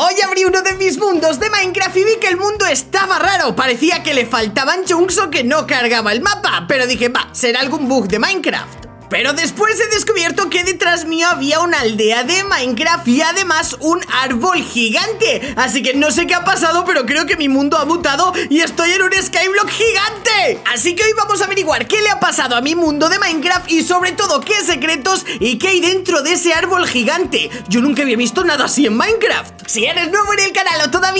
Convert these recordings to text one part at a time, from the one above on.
Hoy abrí uno de mis mundos de Minecraft y vi que el mundo estaba raro. Parecía que le faltaban chunks o que no cargaba el mapa. Pero dije, va, será algún bug de Minecraft pero después he descubierto que detrás mío había una aldea de Minecraft y además un árbol gigante. Así que no sé qué ha pasado, pero creo que mi mundo ha mutado y estoy en un skyblock gigante. Así que hoy vamos a averiguar qué le ha pasado a mi mundo de Minecraft y sobre todo qué secretos y qué hay dentro de ese árbol gigante. Yo nunca había visto nada así en Minecraft. Si eres nuevo en el canal o todavía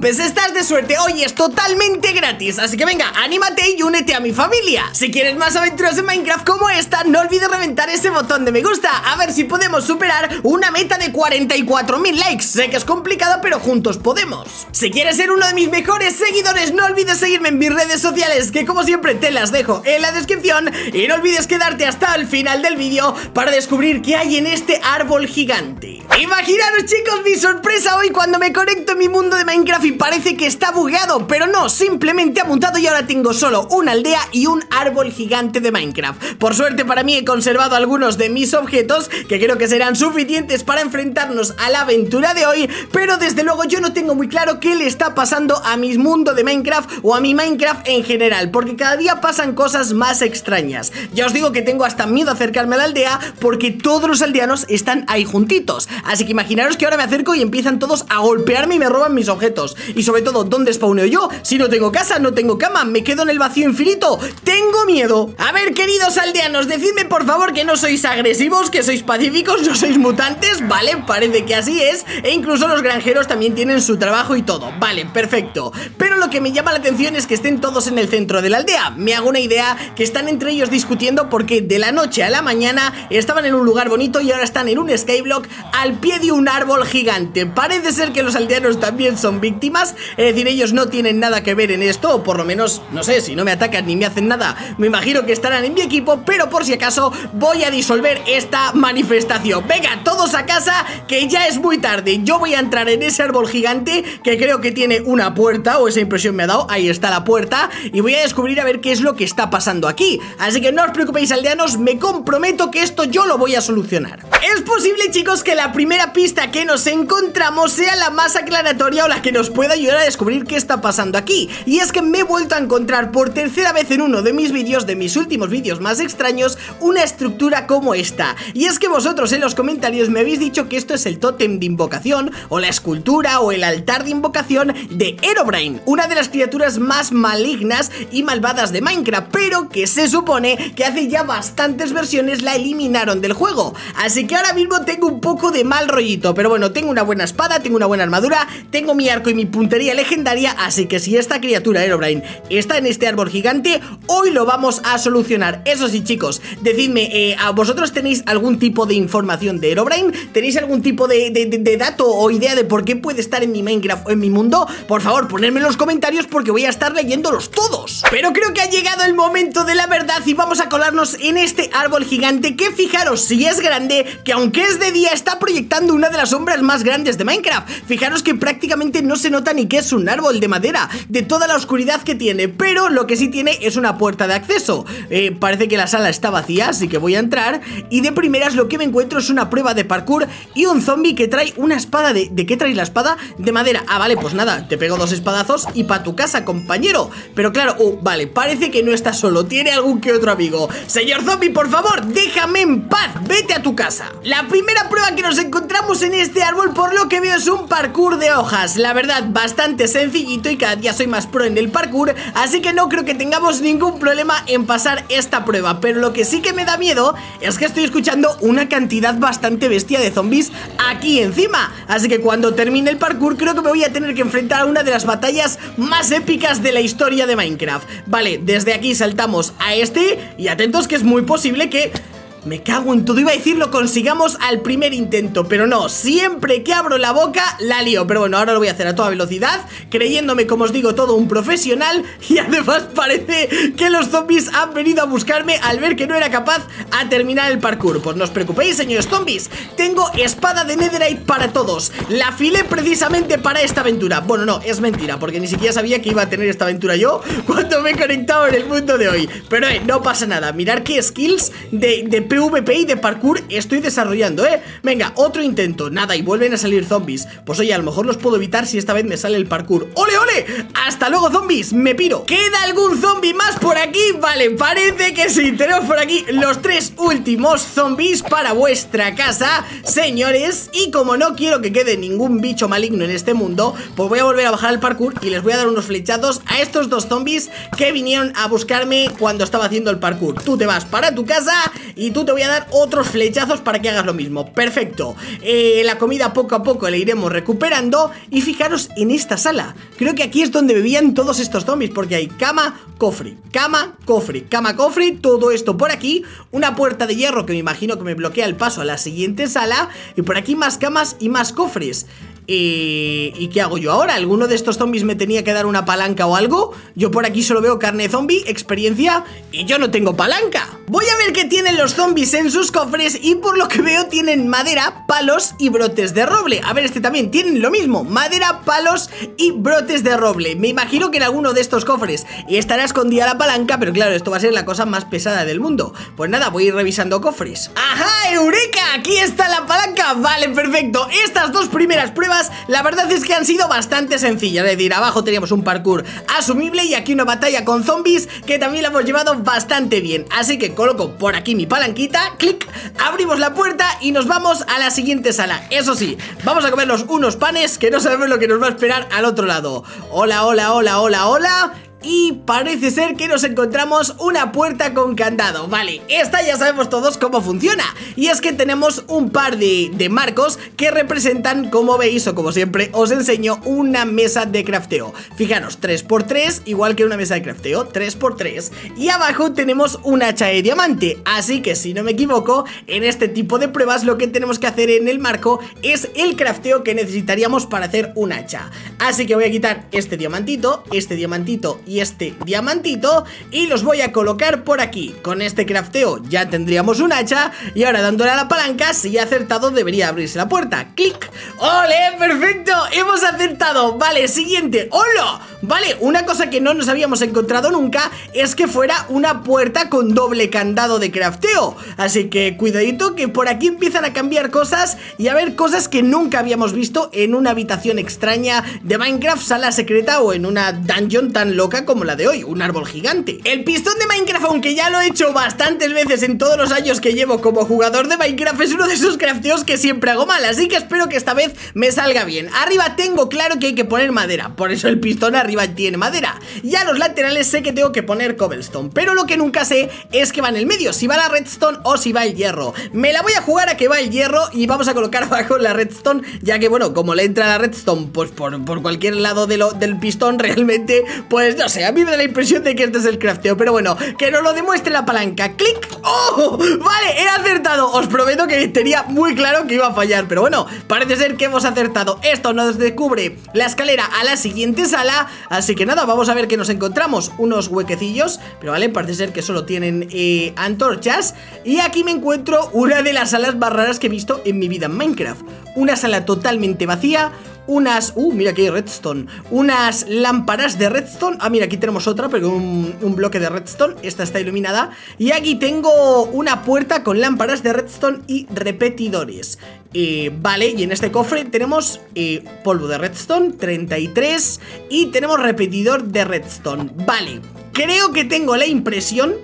estás de suerte. Hoy es totalmente gratis, así que venga, anímate y únete a mi familia. Si quieres más aventuras en Minecraft Minecraft como esta, no olvides reventar ese botón de me gusta. A ver si podemos superar una meta de 44.000 likes. Sé que es complicado, pero juntos podemos. Si quieres ser uno de mis mejores seguidores, no olvides seguirme en mis redes sociales Que como siempre te las dejo en la descripción. Y no olvides quedarte hasta el final del vídeo Para descubrir qué hay en este árbol gigante. Imaginaros chicos mi sorpresa hoy cuando me conecto en mi mundo de Minecraft y parece que está bugueado Pero no, simplemente ha mutado y ahora tengo solo una aldea y un árbol gigante de Minecraft por suerte para mí he conservado algunos de mis objetos que creo que serán suficientes para enfrentarnos a la aventura de hoy, pero desde luego yo no tengo muy claro qué le está pasando a mi mundo de Minecraft o a mi Minecraft en general, porque cada día pasan cosas más extrañas. Ya os digo que tengo hasta miedo a acercarme a la aldea porque todos los aldeanos están ahí juntitos, así que imaginaros que ahora me acerco y empiezan todos a golpearme y me roban mis objetos. Y sobre todo, ¿dónde spawneo yo? Si no tengo casa, no tengo cama, me quedo en el vacío infinito. Tengo miedo. A ver, querido Queridos aldeanos, decidme por favor que no sois agresivos, que sois pacíficos, no sois mutantes, ¿vale? Parece que así es E incluso los granjeros también tienen su trabajo y todo, vale, perfecto Pero lo que me llama la atención es que estén todos en el centro de la aldea Me hago una idea que están entre ellos discutiendo porque de la noche a la mañana estaban en un lugar bonito y ahora están en un skyblock al pie de un árbol gigante Parece ser que los aldeanos también son víctimas, es decir, ellos no tienen nada que ver en esto O por lo menos, no sé, si no me atacan ni me hacen nada Me imagino que estarán en equipo, pero por si acaso voy a disolver esta manifestación. Venga, todos a casa, que ya es muy tarde. Yo voy a entrar en ese árbol gigante que creo que tiene una puerta, o esa impresión me ha dado. Ahí está la puerta, y voy a descubrir a ver qué es lo que está pasando aquí. Así que no os preocupéis, aldeanos, me comprometo que esto yo lo voy a solucionar. Es posible, chicos, que la primera pista que nos encontramos sea la más aclaratoria o la que nos pueda ayudar a descubrir qué está pasando aquí. Y es que me he vuelto a encontrar por tercera vez en uno de mis vídeos, de mis últimos vídeos más extraños una estructura como esta. Y es que vosotros en los comentarios me habéis dicho que esto es el tótem de invocación, o la escultura, o el altar de invocación de Herobrine, una de las criaturas más malignas y malvadas de Minecraft, pero que se supone que hace ya bastantes versiones la eliminaron del juego. Así que ahora mismo tengo un poco de mal rollito, pero bueno, tengo una buena espada, tengo una buena armadura, tengo mi arco mi puntería legendaria, así que si esta criatura Herobrine está en este árbol gigante, hoy lo vamos a solucionar. Eso sí, chicos, decidme, eh, ¿a vosotros tenéis algún tipo de información de Herobrine? ¿Tenéis algún tipo de, de, dato o idea de por qué puede estar en mi Minecraft o en mi mundo? Por favor, ponedme en los comentarios porque voy a estar leyéndolos todos. Pero creo que ha llegado el momento de la verdad y vamos a colarnos en este árbol gigante que fijaros si es grande, que aunque es de día está proyectando una de las sombras más grandes de Minecraft. Fijaros que prácticamente no se nota ni que es un árbol de madera, de toda la oscuridad que tiene, pero lo que sí tiene es una puerta de acceso. Eh, parece que la sala está vacía, así que voy a entrar Y de primeras lo que me encuentro es una prueba de parkour Y un zombie que trae una espada de... ¿De qué trae la espada? De madera. Ah, vale, pues nada, te pego dos espadazos y pa' tu casa, compañero. Pero claro, uh, vale, parece que no está solo Tiene algún que otro amigo. Señor zombie, por favor, déjame en paz Vete a tu casa. La primera prueba que nos encontramos en este árbol Por lo que veo es un parkour de hojas. La verdad, bastante sencillito Y cada día soy más pro en el parkour Así que no creo que tengamos ningún problema en pasar esta prueba. Pero lo que sí que me da miedo es que estoy escuchando una cantidad bastante bestia de zombies aquí encima. Así que cuando termine el parkour creo que me voy a tener que enfrentar a una de las batallas más épicas de la historia de Minecraft. Vale, desde aquí saltamos a este y atentos que es muy posible que me cago en todo, iba a decir lo consigamos al primer intento Pero no, siempre que abro la boca la lío. Pero bueno, ahora lo voy a hacer a toda velocidad Creyéndome, como os digo, todo un profesional Y además parece que los zombies han venido a buscarme Al ver que no era capaz a terminar el parkour. Pues no os preocupéis, señores zombies Tengo espada de netherite para todos. La afilé precisamente para esta aventura. Bueno, no, es mentira, porque ni siquiera sabía que iba a tener esta aventura yo Cuando me he conectado en el mundo de hoy. Pero eh, no pasa nada, mirar qué skills de, de PvP y de parkour estoy desarrollando, ¿eh? Venga, otro intento, nada, y vuelven a salir zombies Pues oye, a lo mejor los puedo evitar si esta vez me sale el parkour ¡Ole, ole! ¡Hasta luego, zombies! ¡Me piro! ¿Queda algún zombie más por aquí? Vale, parece que sí, tenemos por aquí los tres últimos zombies para vuestra casa, señores Y como no quiero que quede ningún bicho maligno en este mundo Pues voy a volver a bajar el parkour y les voy a dar unos flechazos a estos dos zombies que vinieron a buscarme cuando estaba haciendo el parkour Tú te vas para tu casa y tú te voy a dar otros flechazos para que hagas lo mismo. Perfecto. Eh, La comida poco a poco la iremos recuperando. Y fijaros en esta sala. Creo que aquí es donde vivían todos estos zombies Porque hay cama, cofre, cama, cofre, cama, cofre Todo esto por aquí Una puerta de hierro que me imagino que me bloquea el paso a la siguiente sala Y por aquí más camas y más cofres ¿Y qué hago yo ahora? ¿Alguno de estos zombies me tenía que dar una palanca o algo? Yo por aquí solo veo carne zombie, experiencia y yo no tengo palanca. Voy a ver qué tienen los zombies en sus cofres y por lo que veo tienen madera, palos y brotes de roble. A ver, este también tienen lo mismo, madera, palos y brotes de roble. Me imagino que en alguno de estos cofres estará escondida la palanca, pero claro, esto va a ser la cosa más pesada del mundo. Pues nada, voy a ir revisando cofres. ¡Ajá, eureka! Aquí está la palanca, vale, perfecto. Estas dos primeras pruebas la verdad es que han sido bastante sencillas. Es decir, abajo teníamos un parkour asumible y aquí una batalla con zombies que también la hemos llevado bastante bien. Así que coloco por aquí mi palanquita, clic, abrimos la puerta y nos vamos a la siguiente sala. Eso sí, vamos a comernos unos panes que no sabemos lo que nos va a esperar al otro lado. Hola, hola, hola, hola, hola. Y parece ser que nos encontramos una puerta con candado. Vale, esta ya sabemos todos cómo funciona. Y es que tenemos un par de, de marcos que representan, como veis o como siempre os enseño, una mesa de crafteo. Fijaros, 3x3, igual que una mesa de crafteo, 3x3 Y abajo tenemos un hacha de diamante. Así que si no me equivoco, en este tipo de pruebas lo que tenemos que hacer en el marco Es el crafteo que necesitaríamos para hacer un hacha. Así que voy a quitar este diamantito, este diamantito y este diamantito y los voy a colocar por aquí Con este crafteo ya tendríamos un hacha y ahora dándole a la palanca si he acertado debería abrirse la puerta ¡Clic! ¡Ole! ¡Perfecto! ¡Hemos acertado! Vale, siguiente ¡Hola! Vale, una cosa que no nos habíamos encontrado nunca es que fuera una puerta con doble candado de crafteo Así que cuidadito que por aquí empiezan a cambiar cosas y a ver cosas que nunca habíamos visto en una habitación extraña de Minecraft sala secreta o en una dungeon tan loca como la de hoy, un árbol gigante. El pistón de Minecraft, aunque ya lo he hecho bastantes veces en todos los años que llevo como jugador de Minecraft Es uno de esos crafteos que siempre hago mal, así que espero que esta vez me salga bien. Arriba tengo claro que hay que poner madera, por eso el pistón arriba tiene madera. Y a los laterales sé que tengo que poner cobblestone Pero lo que nunca sé es que va en el medio Si va la redstone o si va el hierro. Me la voy a jugar a que va el hierro Y vamos a colocar abajo la redstone Ya que bueno, como le entra la redstone Pues por, por cualquier lado de del pistón Realmente, pues no sé A mí me da la impresión de que este es el crafteo Pero bueno, que nos lo demuestre la palanca. ¡Clic! ¡Oh! Vale, he acertado. Os prometo que tenía muy claro que iba a fallar Pero bueno, parece ser que hemos acertado. Esto nos descubre la escalera a la siguiente sala Así que nada, vamos a ver que nos encontramos Unos huequecillos, pero vale, parece ser que solo tienen eh, antorchas. Y aquí me encuentro una de las salas más raras que he visto en mi vida en Minecraft. Una sala totalmente vacía unas... Uh, mira aquí hay redstone Unas lámparas de redstone. Ah, mira, aquí tenemos otra, pero un, un bloque de redstone. Esta está iluminada. Y aquí tengo una puerta con lámparas de redstone y repetidores. Eh, Vale, y en este cofre tenemos eh, polvo de redstone, 33 Y tenemos repetidor de redstone. Vale, creo que tengo la impresión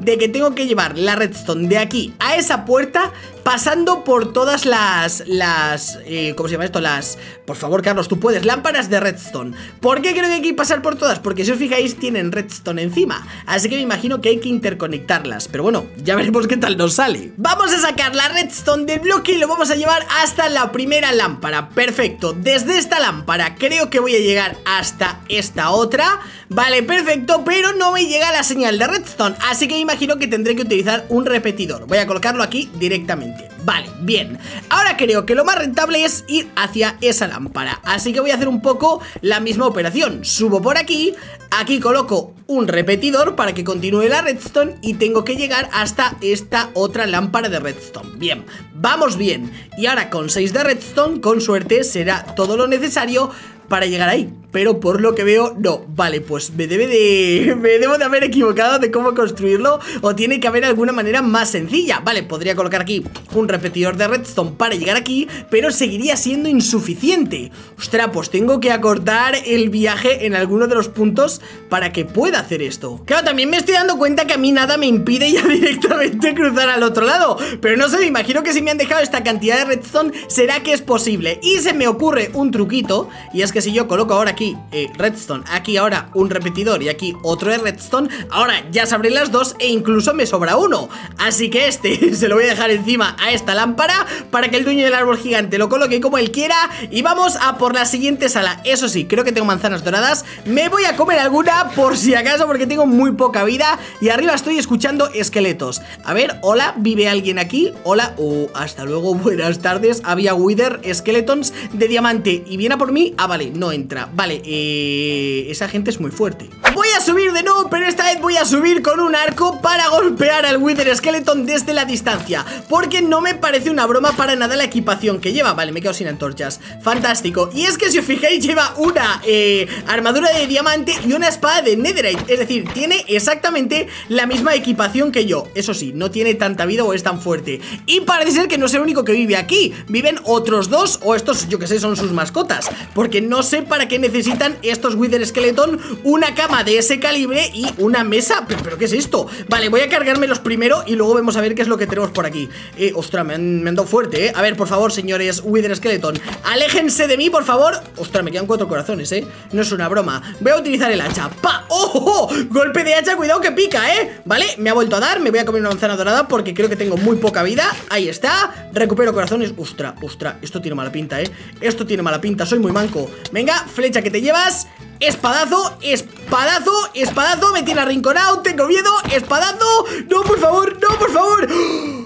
de que tengo que llevar la redstone de aquí a esa puerta pasando por todas las, las, eh, ¿cómo se llama esto? Las, por favor Carlos, tú puedes, lámparas de redstone. ¿Por qué creo que hay que pasar por todas? Porque si os fijáis tienen redstone encima Así que me imagino que hay que interconectarlas. Pero bueno, ya veremos qué tal nos sale. Vamos a sacar la redstone del bloque y lo vamos a llevar hasta la primera lámpara. Perfecto, desde esta lámpara creo que voy a llegar hasta esta otra. Vale, perfecto, pero no me llega la señal de redstone Así que imagino que tendré que utilizar un repetidor. Voy a colocarlo aquí directamente. Vale, bien. Ahora creo que lo más rentable es ir hacia esa lámpara. Así que voy a hacer un poco la misma operación. Subo por aquí Aquí coloco un repetidor para que continúe la redstone Y tengo que llegar hasta esta otra lámpara de redstone. Bien, vamos bien. Y ahora con 6 de redstone, con suerte, será todo lo necesario para llegar ahí pero por lo que veo, no. Vale, pues me debe de... me debo de haber equivocado de cómo construirlo o tiene que haber alguna manera más sencilla. Vale, podría colocar aquí un repetidor de redstone para llegar aquí, pero seguiría siendo insuficiente. Ostras, pues tengo que acortar el viaje en alguno de los puntos para que pueda hacer esto. Claro, también me estoy dando cuenta que a mí nada me impide ya directamente cruzar al otro lado, pero no sé, me imagino que si me han dejado esta cantidad de redstone, será que es posible. Y se me ocurre un truquito, y es que si yo coloco ahora aquí eh, redstone, aquí ahora un repetidor y aquí otro de redstone, ahora ya se abren las dos e incluso me sobra uno. Así que este se lo voy a dejar encima a esta lámpara para que el dueño del árbol gigante lo coloque como él quiera y vamos a por la siguiente sala. Eso sí, creo que tengo manzanas doradas, me voy a comer alguna por si acaso porque tengo muy poca vida y arriba estoy escuchando esqueletos. A ver, hola, ¿vive alguien aquí? Hola, oh, hasta luego, buenas tardes. Había Wither Skeletons de diamante y viene a por mí. Ah, vale, no entra. Vale, eh, esa gente es muy fuerte Voy a subir de nuevo, pero esta vez voy a subir con un arco para golpear al Wither Skeleton desde la distancia Porque no me parece una broma para nada la equipación que lleva Vale, me quedo sin antorchas. Fantástico. Y es que si os fijáis lleva una eh, armadura de diamante y una espada de netherite. Es decir, tiene exactamente la misma equipación que yo. Eso sí, no tiene tanta vida o es tan fuerte. Y parece ser que no es el único que vive aquí. Viven otros dos o estos, yo que sé, son sus mascotas. Porque no sé para qué necesitan estos Wither Skeleton una cama de ese calibre y una mesa ¿Pero, qué es esto? Vale, voy a cargármelos primero y luego vemos a ver qué es lo que tenemos por aquí. Eh, ostras, me han, dado fuerte, eh. A ver, por favor, señores Wither Skeleton Aléjense de mí, por favor. Ostras, me quedan cuatro corazones, eh. No es una broma. Voy a utilizar el hacha. ¡Pa! ¡Oh, oh, oh! Golpe de hacha, cuidado que pica, eh. Vale, me ha vuelto a dar Me voy a comer una manzana dorada porque creo que tengo muy poca vida. Ahí está Recupero corazones. Ostras, ostras Esto tiene mala pinta, eh. Esto tiene mala pinta Soy muy manco. Venga, flecha que te llevas Espadazo, espadazo, espadazo Me tiene arrinconado, tengo miedo. Espadazo, no, por favor, no, por favor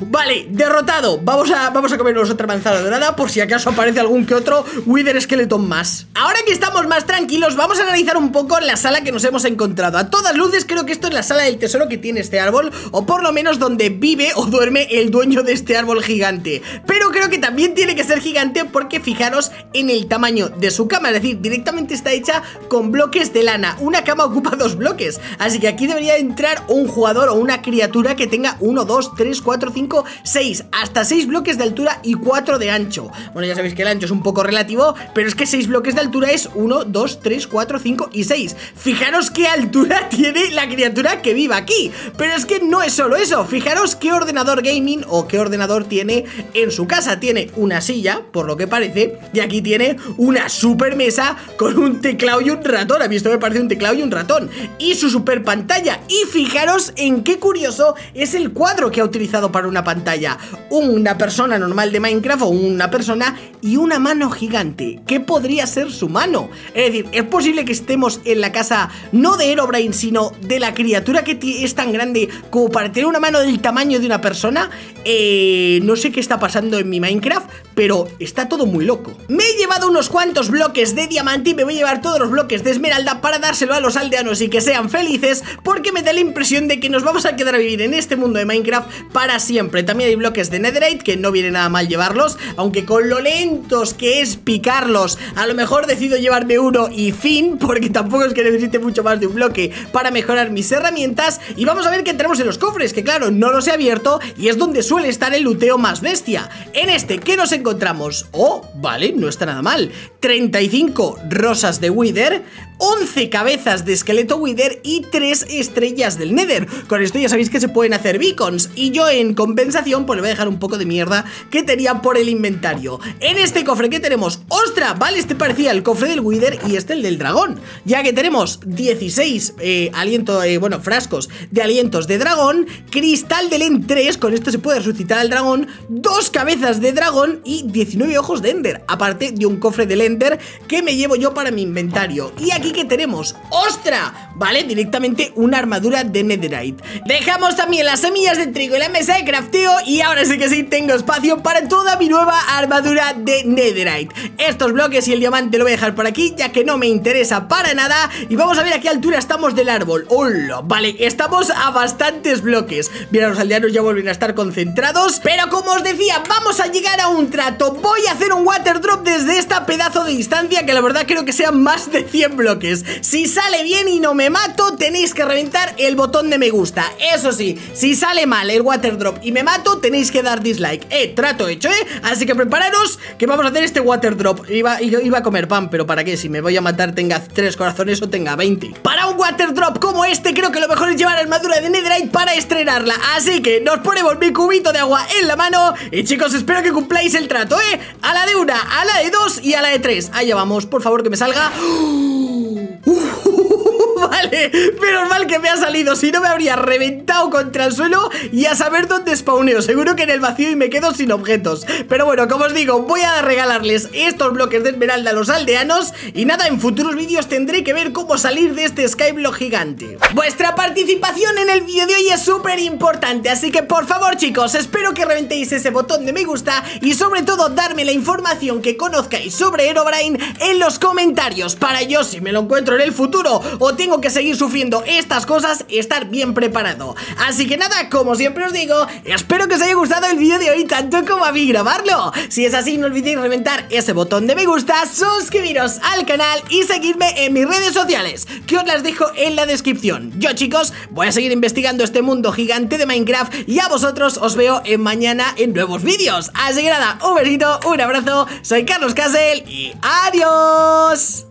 vale, derrotado. Vamos a, vamos a comernos otra manzana dorada Por si acaso aparece algún que otro Wither Skeleton más. Ahora que estamos más tranquilos Vamos a analizar un poco la sala que nos hemos encontrado. A todas luces creo que esto es la sala del tesoro que tiene este árbol O por lo menos donde vive o duerme el dueño de este árbol gigante. Pero creo que también tiene que ser gigante Porque fijaros en el tamaño de su cama Es decir, directamente está hecha con bloques de lana. Una cama ocupa dos bloques Así que aquí debería entrar un jugador o una criatura que tenga 1, 2, 3, 4 4, 5, 6 Hasta 6 bloques de altura y 4 de ancho. Bueno, ya sabéis que el ancho es un poco relativo Pero es que 6 bloques de altura es 1, 2, 3, 4, 5 y 6 Fijaros qué altura tiene la criatura que vive aquí. Pero es que no es solo eso. Fijaros qué ordenador gaming o qué ordenador tiene en su casa. Tiene una silla, por lo que parece Y aquí tiene una super mesa con un teclado y un ratón. A mí esto me parece un teclado y un ratón. Y su super pantalla Y fijaros en qué curioso es el cuadro que ha utilizado para una pantalla una persona normal de Minecraft o una persona y una mano gigante. ¿Qué podría ser su mano? Es decir, es posible que estemos en la casa no de Herobrine, sino de la criatura que es tan grande como para tener una mano del tamaño de una persona. Eh, no sé qué está pasando en mi Minecraft, pero está todo muy loco. Me he llevado unos cuantos bloques de diamante y me voy a llevar todos los bloques de esmeralda para dárselo a los aldeanos y que sean felices porque me da la impresión de que nos vamos a quedar a vivir en este mundo de Minecraft para siempre. También hay bloques de netherite que no viene nada mal llevarlos, aunque con lo lentos que es picarlos, a lo mejor decido llevarme uno y fin, porque tampoco es que necesite mucho más de un bloque para mejorar mis herramientas. Y vamos a ver qué tenemos en los cofres, que claro, no los he abierto y es donde suele estar el luteo más bestia. En este, ¿qué nos encontramos? Oh, vale, no está nada mal. 35 rosas de Wither, 11 cabezas de esqueleto Wither y 3 estrellas del Nether. Con esto ya sabéis que se pueden hacer beacons y yo en compensación pues le voy a dejar un poco de mierda que tenía por el inventario. En este cofre que tenemos, ¡ostra! Vale, este parecía el cofre del Wither y este el del dragón, ya que tenemos 16 eh, aliento, eh, bueno, frascos de alientos de dragón, cristal del End 3, con esto se puede resucitar al dragón, dos cabezas de dragón y 19 ojos de Ender, aparte de un cofre del Ender que me llevo yo para mi inventario. Y aquí que tenemos, ¡ostra! Vale, directamente una armadura de netherite. Dejamos también las semillas de trigo y la mesa de crafteo Y ahora sí que sí tengo espacio para toda mi nueva armadura de netherite. Estos bloques y el diamante lo voy a dejar por aquí Ya que no me interesa para nada. Y vamos a ver a qué altura estamos del árbol. ¡Hola! Vale, estamos a bastantes bloques. Mira, los aldeanos ya vuelven a estar concentrados Pero como os decía, vamos a llegar a un trato. Voy a hacer un water drop desde esta pedazo de distancia que la verdad creo que sean más de 100 bloques. Si sale bien y no me mato, tenéis que reventar el botón de me gusta. Eso sí, si sale mal el water drop y me mato, tenéis que dar dislike. Eh, trato hecho, eh. Así que prepararos que vamos a hacer este water drop. Iba, iba a comer pan, pero ¿para qué? Si me voy a matar tenga 3 corazones o tenga 20 Para un water drop como este creo que lo mejor es llevar armadura de netherite para estrenarla. Así que nos ponemos mi cubito de agua en la mano. Y chicos, espero que cumpláis el trato, ¿eh? A la de una, a la de dos y a la de tres. Allá vamos, por favor que me salga Vale, menos mal que me ha salido Si no me habría reventado contra el suelo Y a saber dónde spawneo. Seguro que en el vacío y me quedo sin objetos. Pero bueno, como os digo, voy a regalarles Estos bloques de esmeralda a los aldeanos Y nada, en futuros vídeos tendré que ver Cómo salir de este skyblock gigante. Vuestra participación en el vídeo de hoy es súper importante Así que por favor chicos, espero que reventéis ese botón de me gusta Y sobre todo darme la información que conozcáis sobre Herobrine En los comentarios Para yo, si me lo encuentro en el futuro O tengo que seguir sufriendo estas cosas estar bien preparado. Así que nada, como siempre os digo, espero que os haya gustado el vídeo de hoy tanto como a mí grabarlo. Si es así, no olvidéis reventar ese botón de me gusta, suscribiros al canal y seguirme en mis redes sociales Que os las dejo en la descripción. Yo chicos, voy a seguir investigando este mundo gigante de Minecraft Y a vosotros os veo en mañana en nuevos vídeos. Así que nada, un besito, un abrazo, soy Carlos Castle y adiós